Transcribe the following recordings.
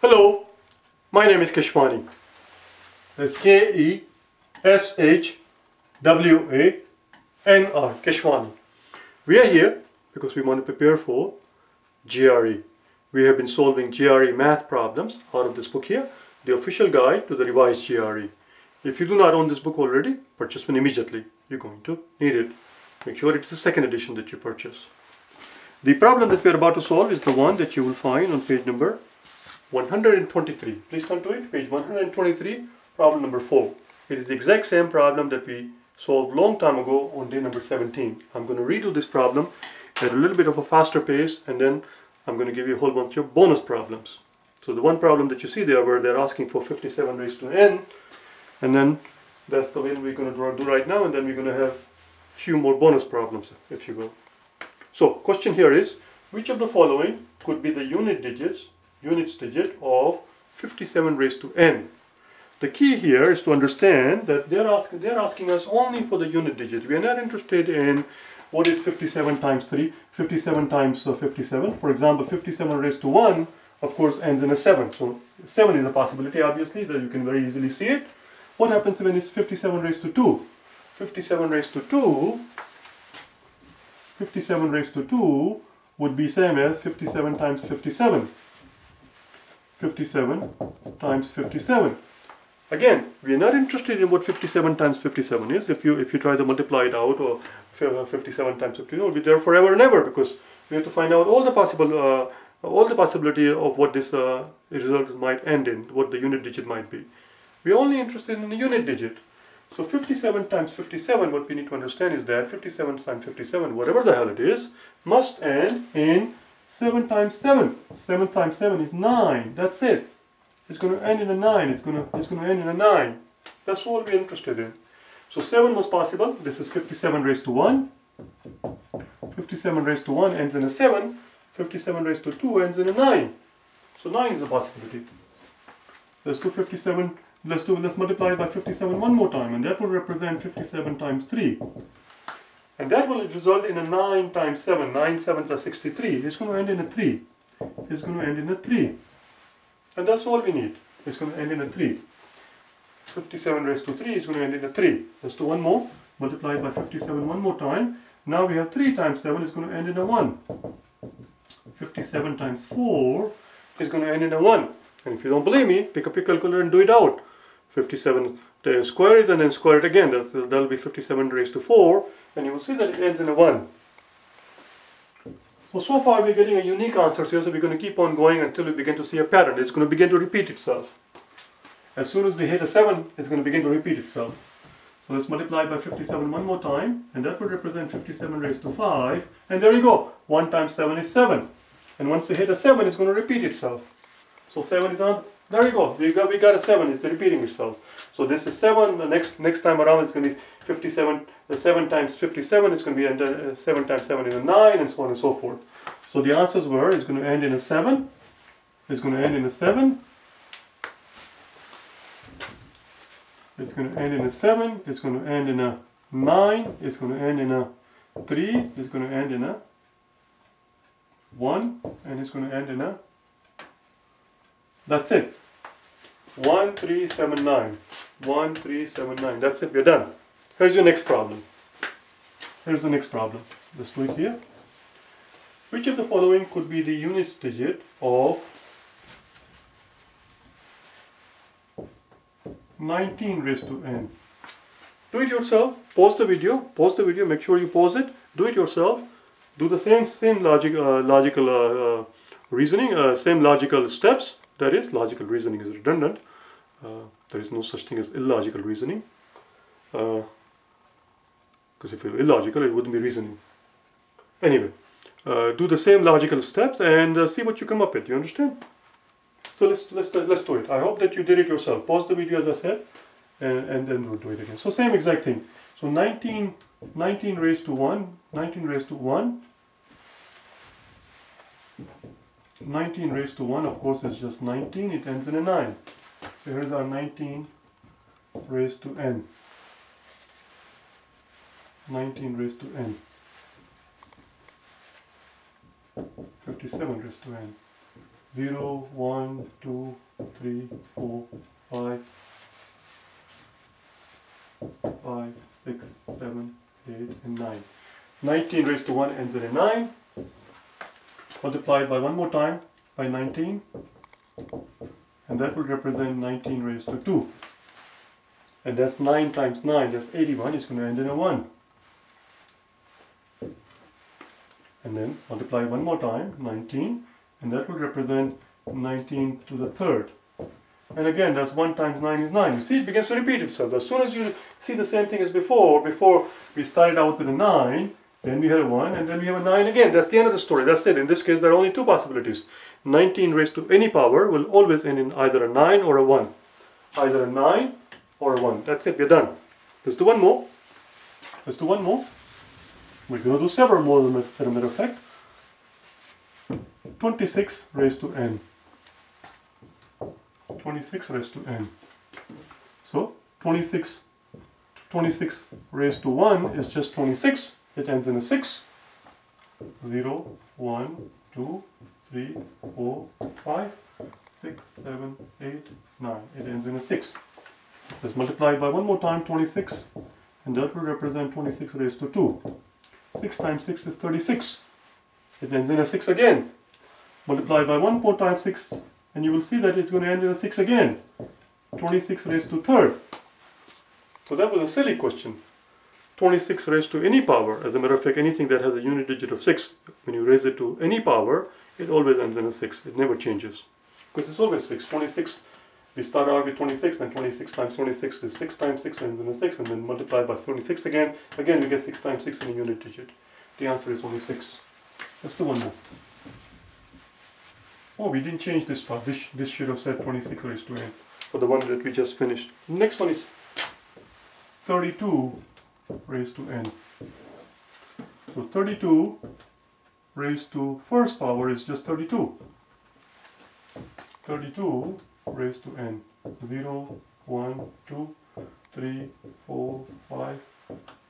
Hello, my name is Keshwani. That's K-E-S-H-W-A-N-I, Keshwani. We are here because we want to prepare for GRE. We have been solving GRE math problems out of this book here, the official guide to the revised GRE. If you do not own this book already, purchase one immediately. You're going to need it. Make sure it's the second edition that you purchase. The problem that we are about to solve is the one that you will find on page number 123. Please turn to it, page 123, problem number 4. It is the exact same problem that we solved long time ago on day number 17. I'm going to redo this problem at a little bit of a faster pace and then I'm going to give you a whole bunch of bonus problems. So the one problem that you see there where they're asking for 57 raised to n and then that's the one we're going to do right now and then we're going to have a few more bonus problems if you will. So question here is which of the following could be the unit digits units digit of 57 raised to n. The key here is to understand that they're asking, they're asking us only for the unit digit. We are not interested in what is 57 times 3, 57 times uh, 57. For example, 57 raised to 1, of course, ends in a 7. So 7 is a possibility, obviously, that you can very easily see it. What happens when it's 57 raised to 2? 57 raised to 2, 57 raised to 2 would be same as 57 times 57. 57 times 57. Again, we are not interested in what 57 times 57 is. If you if you try to multiply it out or 57 times 50, it will be there forever and ever because we have to find out all the possible uh, all the possibility of what this uh, result might end in, what the unit digit might be. We are only interested in the unit digit. So 57 times 57, what we need to understand is that 57 times 57, whatever the hell it is, must end in 7 times 7. 7 times 7 is 9. That's it. It's going to end in a 9. It's going to, it's going to end in a 9. That's all we're interested in. So 7 was possible. This is 57 raised to 1. 57 raised to 1 ends in a 7. 57 raised to 2 ends in a 9. So 9 is a possibility. Let's do 57. Let's do let's multiply by 57 one more time and that will represent 57 times 3. And that will result in a 9 times 7. 9 7s are 63. It's going to end in a 3. It's going to end in a 3. And that's all we need. It's going to end in a 3. 57 raised to 3 is going to end in a 3. Let's do one more. Multiply by 57 one more time. Now we have 3 times 7 is going to end in a 1. 57 times 4 is going to end in a 1. And if you don't believe me, pick up your calculator and do it out. 57 then square it and then square it again. That's, that'll be 57 raised to 4 and you will see that it ends in a 1. So, so far we're getting a unique answer here, so we're going to keep on going until we begin to see a pattern. It's going to begin to repeat itself. As soon as we hit a 7, it's going to begin to repeat itself. So let's multiply by 57 one more time, and that would represent 57 raised to 5. And there you go, 1 times 7 is 7. And once we hit a 7, it's going to repeat itself. So 7 is on there you go. We got we got a seven. It's repeating itself. So this is seven. The next next time around it's going to be fifty-seven. The seven times fifty-seven is going to be and uh, seven times seven is a nine, and so on and so forth. So the answers were it's going to end in a seven. It's going to end in a seven. It's going to end in a seven. It's going to end in a nine. It's going to end in a three. It's going to end in a one, and it's going to end in a that's it. 1379. 1379. That's it. We're done. Here's your next problem. Here's the next problem. Let's do it here. Which of the following could be the units digit of 19 raised to n? Do it yourself. Pause the video. Pause the video. Make sure you pause it. Do it yourself. Do the same same logic, uh, logical uh, uh, reasoning, uh, same logical steps. That is, logical reasoning is redundant. Uh, there is no such thing as illogical reasoning. Because uh, if were illogical, it wouldn't be reasoning. Anyway, uh, do the same logical steps and uh, see what you come up with. You understand? So let's let's let's do it. I hope that you did it yourself. Pause the video as I said, and, and then we'll do it again. So same exact thing. So 19, 19 raised to 1, 19 raised to 1 19 raised to 1, of course, is just 19. It ends in a 9. So here's our 19 raised to n. 19 raised to n. 57 raised to n. 0, 1, 2, 3, 4, 5, 5, 6, 7, 8, and 9. 19 raised to 1 ends in a 9. Multiplied by one more time by 19. And that will represent 19 raised to 2. And that's 9 times 9, that's 81. It's going to end in a 1. And then multiply one more time, 19. And that will represent 19 to the third. And again, that's 1 times 9 is 9. You see, it begins to repeat itself. As soon as you see the same thing as before, before we started out with a 9, then we had a 1, and then we have a 9 again. That's the end of the story. That's it. In this case, there are only two possibilities. 19 raised to any power will always end in either a 9 or a 1. Either a 9 or a 1. That's it. We're done. Let's do one more. Let's do one more. We're going to do several more, as a matter of fact. 26 raised to n. 26 raised to n. So 26, 26 raised to 1 is just 26. It ends in a 6. 0, 1, 2, 3, 4, 5, 6, 7, 8, 9. It ends in a 6. Let's multiply by one more time, 26. And that will represent 26 raised to 2. 6 times 6 is 36. It ends in a 6 again. Multiply by one more time 6 and you will see that it's going to end in a 6 again. 26 raised to third. So that was a silly question. 26 raised to any power, as a matter of fact, anything that has a unit digit of 6, when you raise it to any power, it always ends in a 6. It never changes. Because it's always 6. 26, we start out with 26, then 26 times 26 is 6 times 6 ends in a 6, and then multiply by 26 again. Again, we get 6 times 6 in a unit digit. The answer is only 6. Let's do one more. Oh, we didn't change this part. This, this should have said 26 raised to n for the one that we just finished. Next one is 32 raised to n. So 32 raised to first power is just 32. 32 raised to n. 0, 1, 2, 3, 4, 5,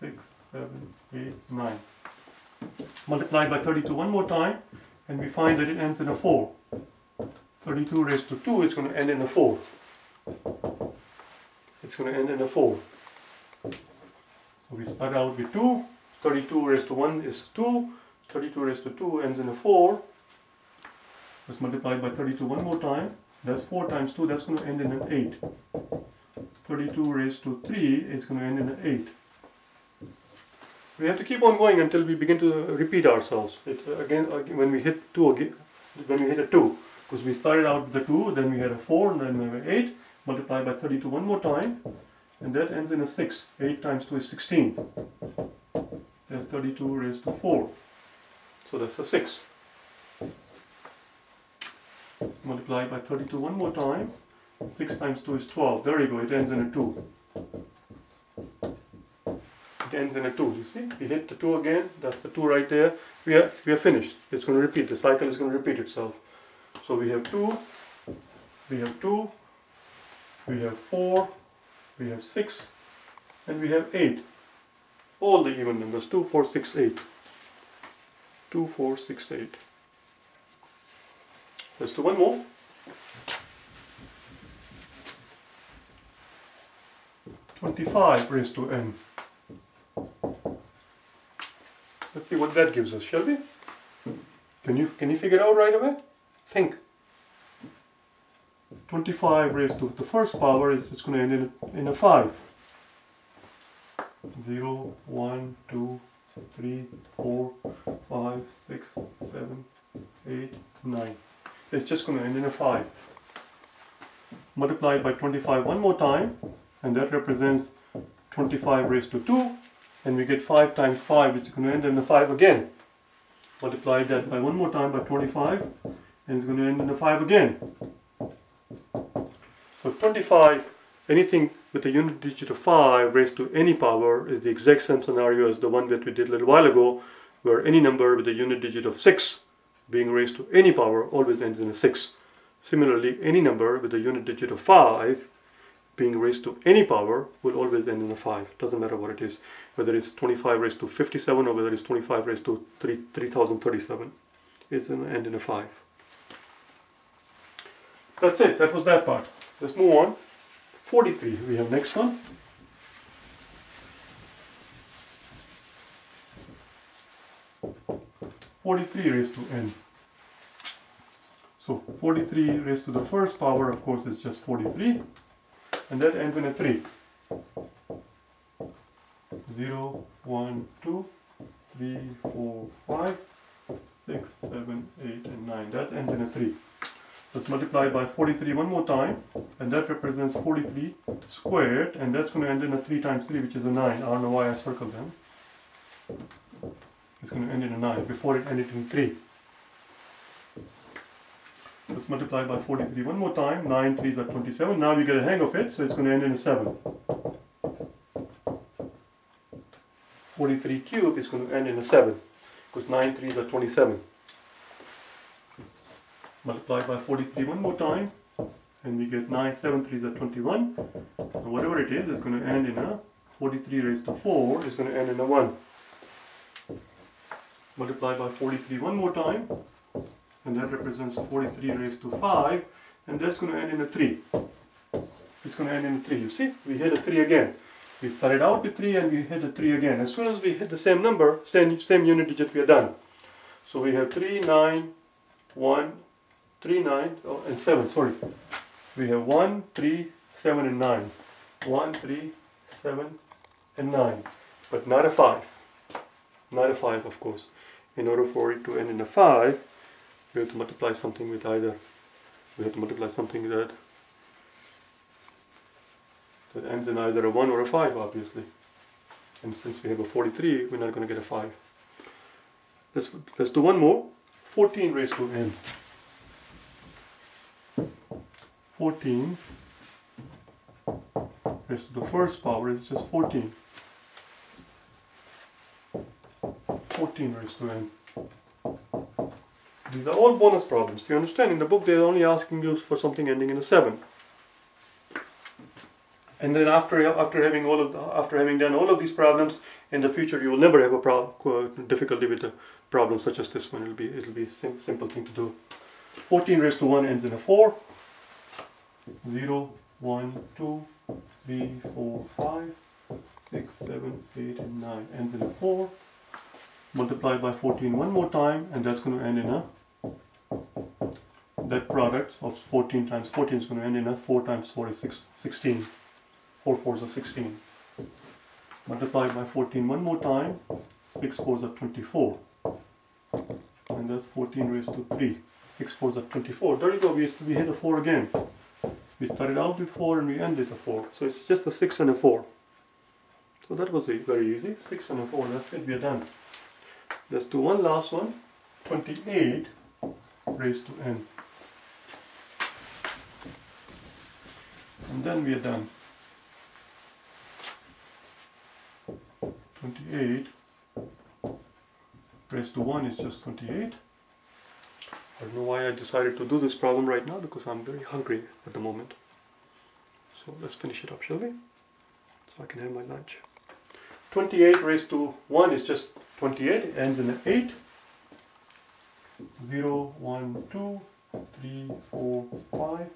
6, 7, 8, 9. Multiply by 32 one more time and we find that it ends in a 4. 32 raised to 2 is going to end in a 4. It's going to end in a 4. So we start out with 2, 32 raised to 1 is 2, 32 raised to 2 ends in a 4. Let's multiply by 32 one more time. That's 4 times 2, that's going to end in an 8. 32 raised to 3 is going to end in an 8. We have to keep on going until we begin to repeat ourselves. It, uh, again, again, when we hit 2 again, when we hit a 2, because we started out with the 2, then we had a 4, and then we have an 8, multiply by 32 one more time, and that ends in a 6. 8 times 2 is 16. That's 32 raised to 4. So that's a 6. Multiply by 32 one more time. 6 times 2 is 12. There you go, it ends in a 2. It ends in a 2, you see? We hit the 2 again, that's the 2 right there. We are, we are finished. It's going to repeat, the cycle is going to repeat itself. So we have 2, we have 2, we have 4, we have 6, and we have 8. All the even numbers, 2, 4, 6, 8. 2, 4, 6, 8. Let's do one more. Twenty-five raised to n. Let's see what that gives us, shall we? Can you can you figure it out right away? Think. 25 raised to the first power is it's going to end in a, in a 5. 0, 1, 2, 3, 4, 5, 6, 7, 8, 9. It's just going to end in a 5. Multiply by 25 one more time and that represents 25 raised to 2 and we get 5 times 5 which is going to end in a 5 again. Multiply that by one more time by 25 and it's going to end in a 5 again. So 25, anything with a unit digit of 5 raised to any power is the exact same scenario as the one that we did a little while ago, where any number with a unit digit of 6 being raised to any power always ends in a 6. Similarly, any number with a unit digit of 5 being raised to any power will always end in a 5. Doesn't matter what it is, whether it's 25 raised to 57 or whether it's 25 raised to 3, 3037. It's going to end in a 5. that's it. That was that part. Let's move on. 43. We have next one. Forty-three raised to n. So 43 raised to the first power, of course, is just 43, and that ends in a 3. 0, 1, 2, 3, 4, 5, 6, 7, 8, and 9. That ends in a 3. Let's multiply by 43 one more time, and that represents 43 squared, and that's going to end in a 3 times 3, which is a 9. I don't know why I circled them. It's going to end in a 9 before it ended in 3. Let's multiply by 43 one more time. 9 3s are 27. Now we get a hang of it, so it's going to end in a 7. 43 cubed is going to end in a 7, because 9 3s are 27. Multiply by 43 one more time, and we get 9 7 3s are 21. And whatever it is, it's going to end in a 43 raised to 4 is going to end in a 1. Multiply by 43 one more time, and that represents 43 raised to 5 and that's going to end in a 3 it's going to end in a 3 you see? We hit a 3 again. We started out with 3 and we hit a 3 again. As soon as we hit the same number same, same unit digit we are done. So we have 3 9 1 3 9 oh, and 7 sorry. We have 1 3 7 and 9 1 3 7 and 9 but not a 5 not a 5 of course. In order for it to end in a 5 we have to multiply something with either we have to multiply something that that ends in either a 1 or a 5 obviously. And since we have a 43 we're not going to get a 5 let's let's do one more. 14 raised to n 14 raised to the first power is just 14 14 raised to n these are all bonus problems. Do You understand? In the book, they're only asking you for something ending in a seven. And then after after having all of after having done all of these problems, in the future you will never have a pro difficulty with a problem such as this one. It'll be it'll be a sim simple thing to do. 14 raised to 1 ends in a 4. 0, 1, 2, 3, 4, 5, 6, 7, 8, and 9 ends in a 4. Multiply by 14 one more time, and that's going to end in a that product of 14 times 14 is going to end in a 4 times 4 is six, 16. 4 fours are 16. Multiply by 14 one more time, 6 fours are 24. And that's 14 raised to 3. 6 fours are 24. There you go, we, we hit a 4 again. We started out with 4 and we ended with 4. So it's just a 6 and a 4. So that was very easy. 6 and a 4, that's it, we are done. Let's do one last one. 28 raised to n. And then we are done. 28 raised to 1 is just 28. I don't know why I decided to do this problem right now because I'm very hungry at the moment. So let's finish it up, shall we? So I can have my lunch. 28 raised to 1 is just 28, it ends in an 8. 0, 1, 2, 3, 4, 5,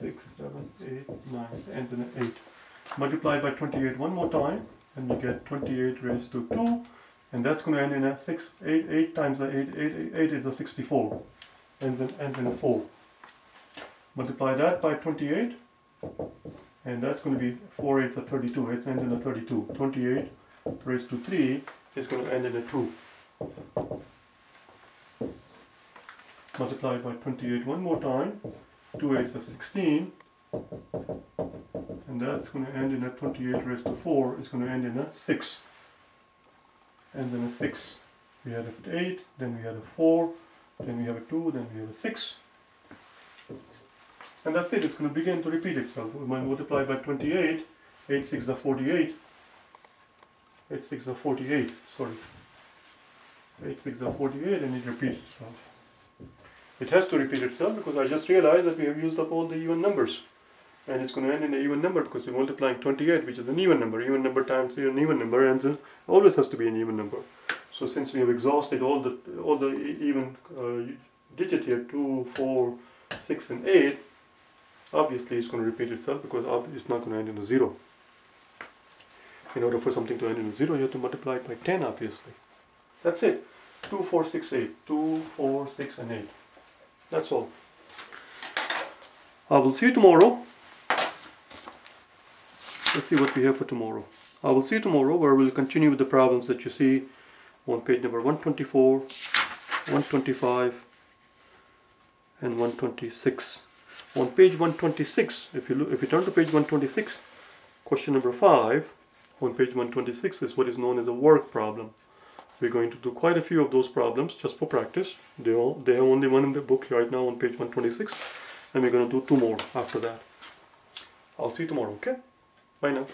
6, 7, 8, 9, ends in an 8. Multiply by 28 one more time, and we get 28 raised to 2, and that's going to end in a 6, 8, 8 times the 8, 8, 8 is a 64, ends then, ends in a 4. Multiply that by 28, and that's going to be 4 8 is a 32, it ends in a 32. 28 raised to 3 is going to end in a 2. Multiply by 28 one more time. 2 8 is 16. And that's going to end in a 28 raised to 4 is going to end in a 6. And then a 6. We had an 8, then we had a 4, then we have a 2, then we have a 6. And that's it, it's going to begin to repeat itself. We might multiply by 28, 8 6 is 48, 8 6 are 48, sorry. 8 6 are 48 and it repeats itself. It has to repeat itself because I just realized that we have used up all the even numbers. And it's going to end in an even number because we're multiplying 28 which is an even number. Even number times an even number and it always has to be an even number. So since we have exhausted all the all the even uh, digit here, 2, 4, 6 and 8, obviously it's going to repeat itself because it's not going to end in a 0. In order for something to end in a 0, you have to multiply it by 10, obviously. That's it. 2, 4, 6, 8. 2, 4, 6, and 8. That's all. I will see you tomorrow. Let's see what we have for tomorrow. I will see you tomorrow where we'll continue with the problems that you see on page number 124, 125, and 126. On page 126, if you look, if you turn to page 126, question number 5 on page 126 is what is known as a work problem. We're going to do quite a few of those problems just for practice. They, all, they have only one in the book right now on page 126 and we're going to do two more after that. I'll see you tomorrow, okay? Bye now.